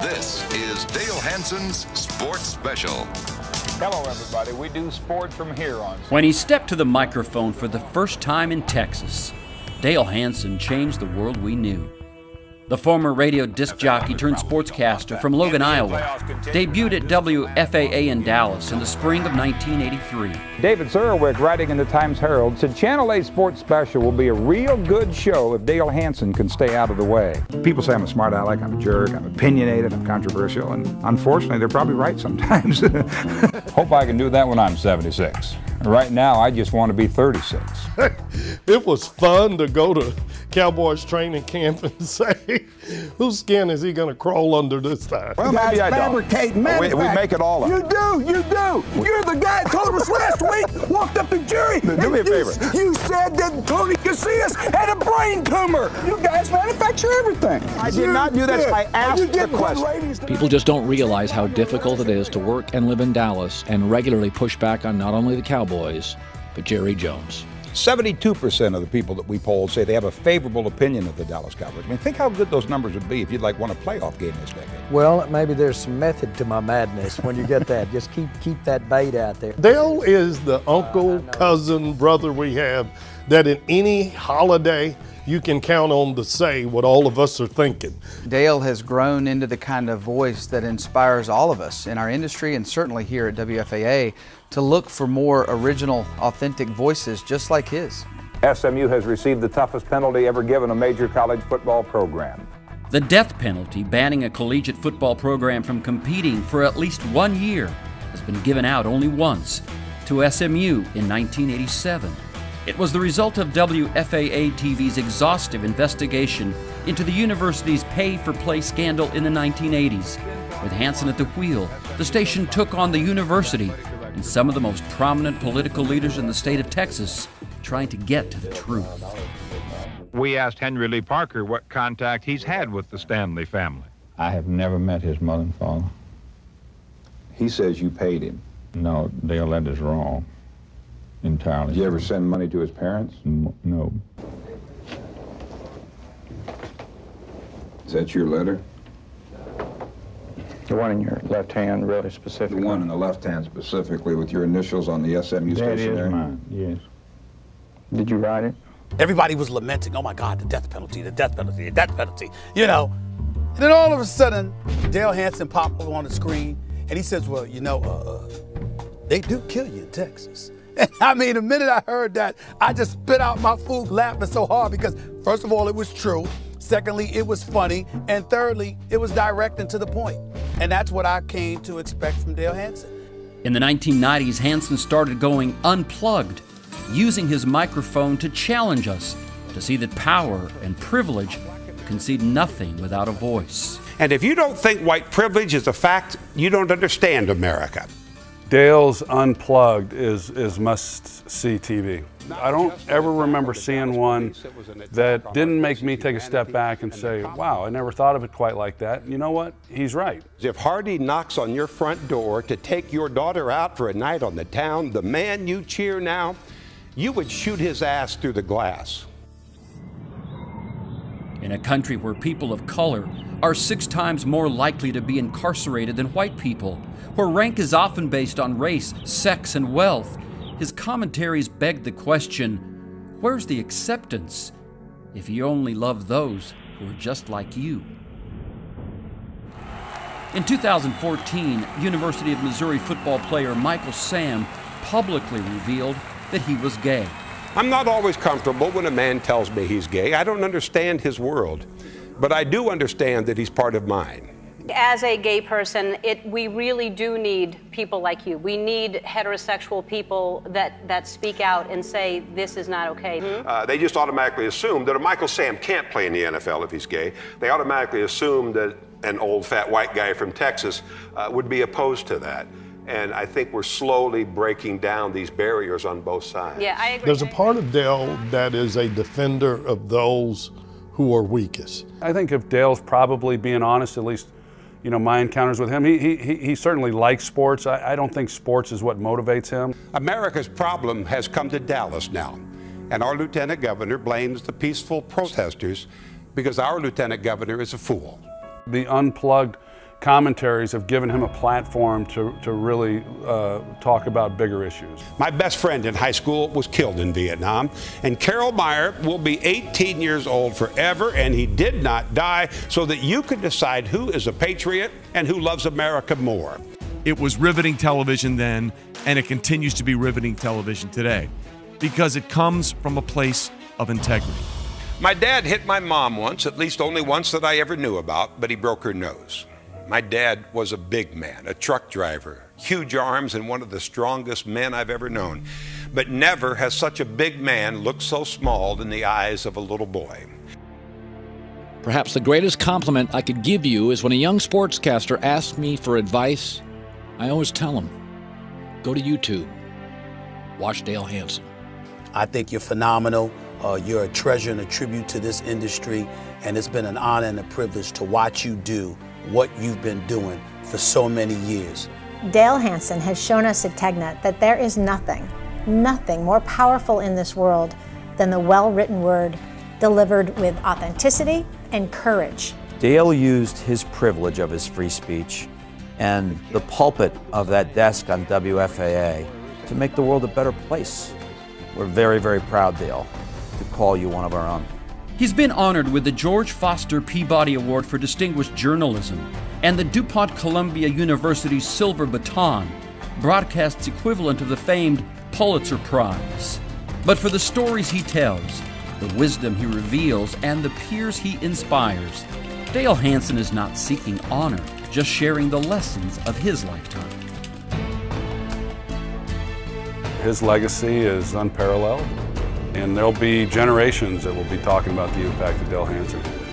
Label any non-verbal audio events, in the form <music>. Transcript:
This is Dale Hansen's Sports Special. Hello, everybody. We do sport from here on. When he stepped to the microphone for the first time in Texas, Dale Hansen changed the world we knew. The former radio disc jockey turned sportscaster from Logan, Iowa, debuted at WFAA in Dallas in the spring of 1983. David Zurawik, writing in the Times Herald, said Channel 8 Sports Special will be a real good show if Dale Hansen can stay out of the way. People say I'm a smart aleck, I'm a jerk, I'm opinionated, I'm controversial, and unfortunately, they're probably right sometimes. <laughs> Hope I can do that when I'm 76. Right now, I just want to be 36. <laughs> it was fun to go to Cowboys training camp and <laughs> say, whose skin is he going to crawl under this time? Well, maybe I fabricate, don't. We, we, make it all up. You do, you do. You're the guy that told us last week, walked up to Jerry. Do, do me a favor. You, you said that Tony Casillas had a brain tumor. You guys manufacture everything. I did you not do that. Did. I asked the question. People just don't realize how difficult it is to work and live in Dallas and regularly push back on not only the Cowboys, but Jerry Jones. 72% of the people that we polled say they have a favorable opinion of the Dallas Cowboys. I mean, think how good those numbers would be if you'd like won a playoff game this decade. Well, maybe there's some method to my madness when you get that. Just keep keep that bait out there. Dale is the oh, uncle, cousin, brother we have that in any holiday you can count on to say what all of us are thinking. Dale has grown into the kind of voice that inspires all of us in our industry and certainly here at WFAA to look for more original, authentic voices just like his. SMU has received the toughest penalty ever given a major college football program. The death penalty banning a collegiate football program from competing for at least one year has been given out only once to SMU in 1987. It was the result of WFAA TV's exhaustive investigation into the university's pay for play scandal in the 1980s. With Hansen at the wheel, the station took on the university and some of the most prominent political leaders in the state of Texas trying to get to the truth. We asked Henry Lee Parker what contact he's had with the Stanley family. I have never met his mother and father. He says you paid him. No, Dale, that is wrong. Entirely. Did you ever send money to his parents? No. Is that your letter? The one in your left hand, really specifically. The one in the left hand specifically with your initials on the SMU that stationery? That is mine, yes. Did you write it? Everybody was lamenting, oh my God, the death penalty, the death penalty, the death penalty, you know. And then all of a sudden, Dale Hansen popped up on the screen and he says, well, you know, uh, they do kill you in Texas. And <laughs> I mean, the minute I heard that, I just spit out my food laughing so hard because, first of all, it was true. Secondly, it was funny. And thirdly, it was direct and to the point. And that's what I came to expect from Dale Hansen. In the 1990s, Hansen started going unplugged, using his microphone to challenge us to see that power and privilege concede nothing without a voice. And if you don't think white privilege is a fact, you don't understand America. Dale's Unplugged is, is must-see TV. I don't ever remember seeing one that didn't make me take a step back and say, wow, I never thought of it quite like that. And You know what? He's right. If Hardy knocks on your front door to take your daughter out for a night on the town, the man you cheer now, you would shoot his ass through the glass. In a country where people of color are six times more likely to be incarcerated than white people, where rank is often based on race, sex, and wealth, his commentaries beg the question where's the acceptance if you only love those who are just like you? In 2014, University of Missouri football player Michael Sam publicly revealed that he was gay. I'm not always comfortable when a man tells me he's gay. I don't understand his world, but I do understand that he's part of mine. As a gay person, it, we really do need people like you. We need heterosexual people that, that speak out and say, this is not okay. Mm-hmm. Uh, they just automatically assume that a Michael Sam can't play in the NFL if he's gay. They automatically assume that an old fat white guy from Texas uh, would be opposed to that. And I think we're slowly breaking down these barriers on both sides. Yeah, I agree. There's a part of Dell that is a defender of those who are weakest. I think if Dale's probably being honest, at least you know, my encounters with him, he, he, he certainly likes sports. I, I don't think sports is what motivates him. America's problem has come to Dallas now, and our lieutenant governor blames the peaceful protesters because our lieutenant governor is a fool. The unplugged commentaries have given him a platform to, to really uh, talk about bigger issues. My best friend in high school was killed in Vietnam, and Carol Meyer will be 18 years old forever, and he did not die so that you could decide who is a patriot and who loves America more. It was riveting television then, and it continues to be riveting television today because it comes from a place of integrity. My dad hit my mom once, at least only once that I ever knew about, but he broke her nose. My dad was a big man, a truck driver, huge arms, and one of the strongest men I've ever known. But never has such a big man looked so small in the eyes of a little boy. Perhaps the greatest compliment I could give you is when a young sportscaster asks me for advice, I always tell him go to YouTube, watch Dale Hansen. I think you're phenomenal. Uh, you're a treasure and a tribute to this industry, and it's been an honor and a privilege to watch you do what you've been doing for so many years. Dale Hansen has shown us at Tegna that there is nothing, nothing more powerful in this world than the well written word delivered with authenticity and courage. Dale used his privilege of his free speech and the pulpit of that desk on WFAA to make the world a better place. We're very, very proud, Dale, to call you one of our own. He's been honored with the George Foster Peabody Award for Distinguished Journalism and the DuPont Columbia University Silver Baton, broadcast's equivalent of the famed Pulitzer Prize. But for the stories he tells, the wisdom he reveals, and the peers he inspires, Dale Hansen is not seeking honor, just sharing the lessons of his lifetime. His legacy is unparalleled, and there'll be generations that will be talking about the impact of Dale Hansen.